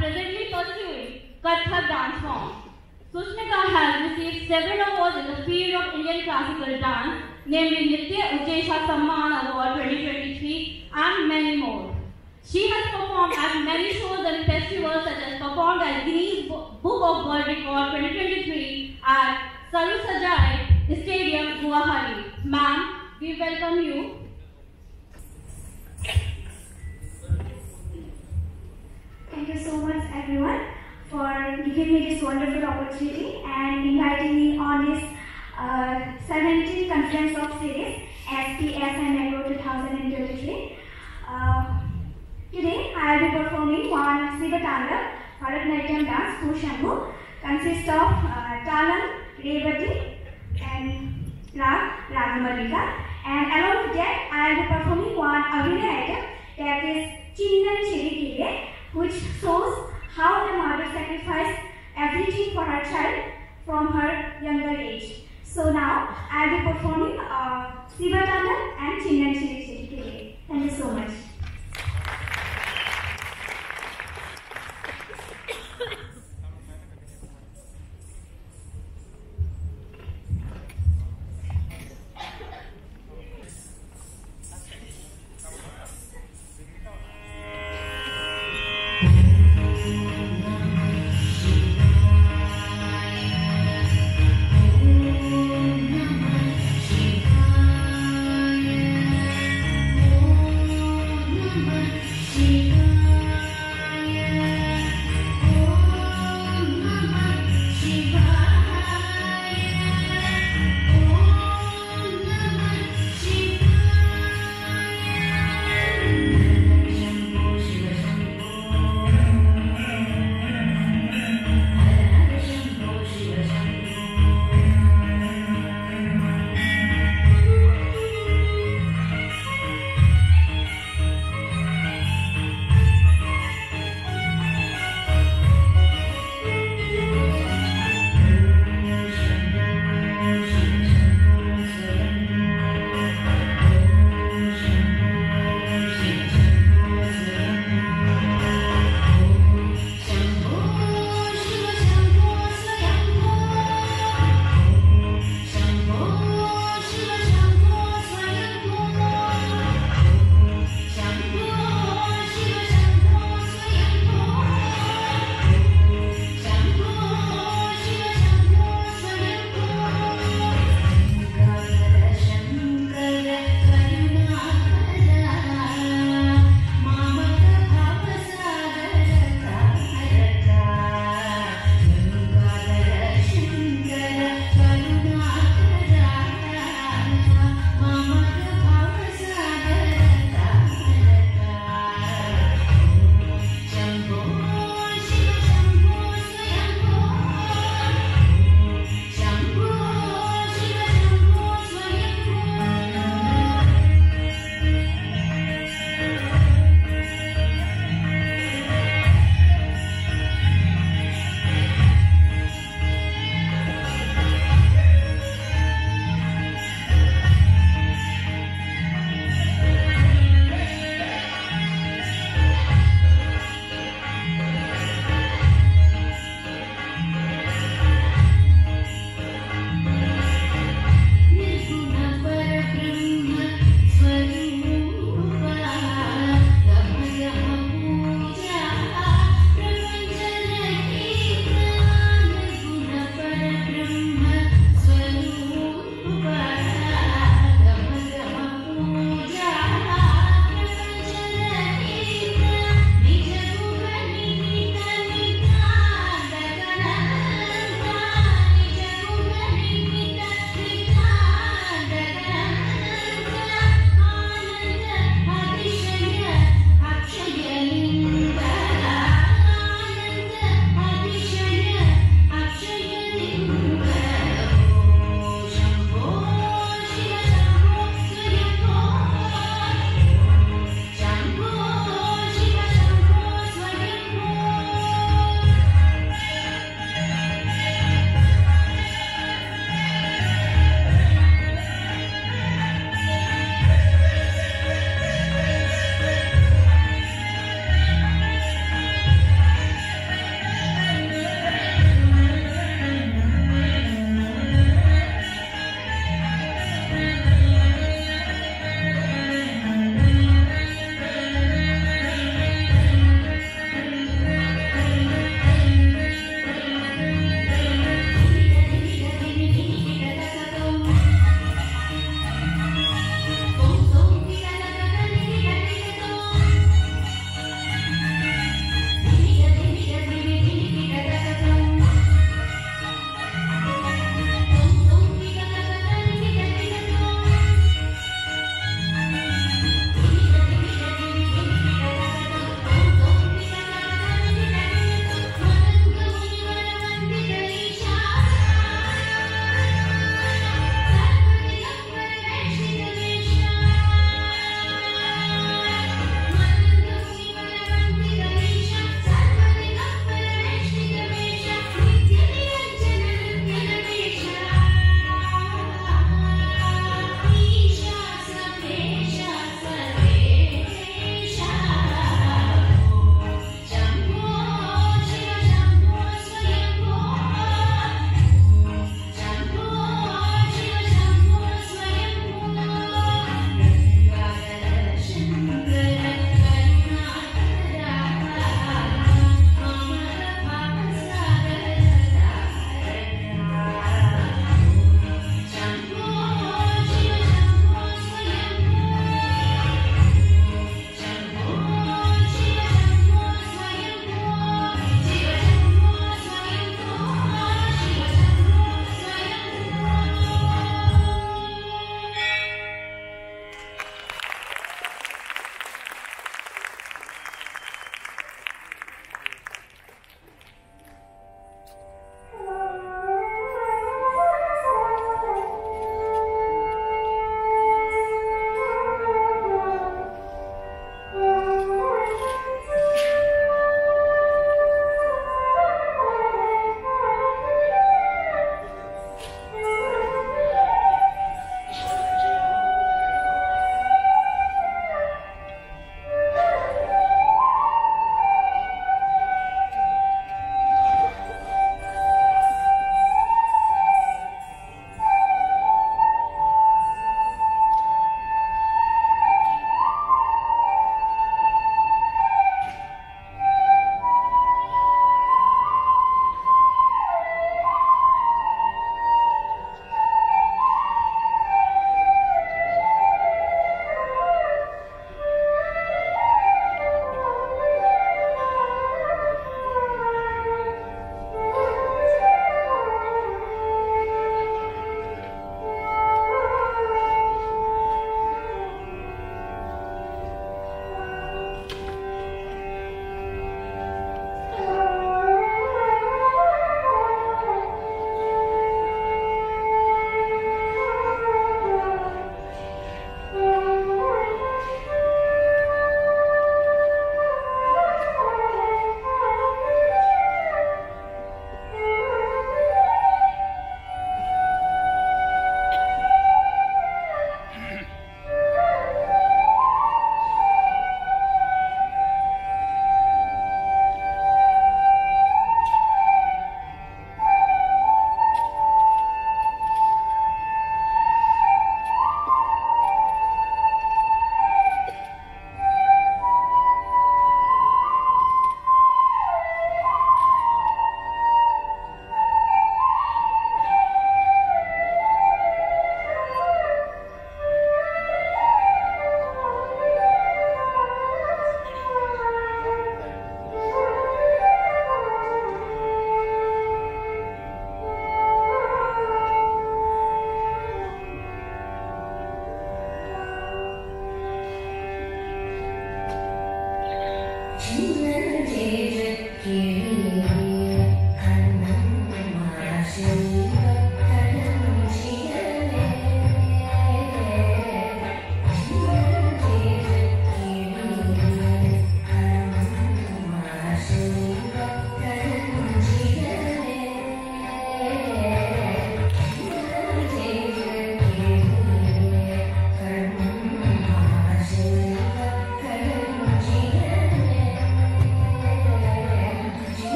presently pursuing Kathak dance form. Sushmita has received several awards in the field of Indian classical dance, namely Nitya Ujesha Samman Award 2023 and many more. She has performed at many shows and festivals such as performed at Guinness Book of World Record 2023 at Saru Sajai Stadium, Guwahati. Ma'am, we welcome you. Everyone for giving me this wonderful opportunity and inviting me on this uh, 17th conference of series SPS and Agro 2023. Uh, today I will be performing one Sivatanga Bharatanatyam dance Kushangu consists of uh, Talam, Revati and Rag, Ragamalika and along with that I will be performing one Abhinay item that is Chinnan Chiri Kile which shows how the mother sacrificed everything for her child from her younger age. So now I will be performing uh, Sivatana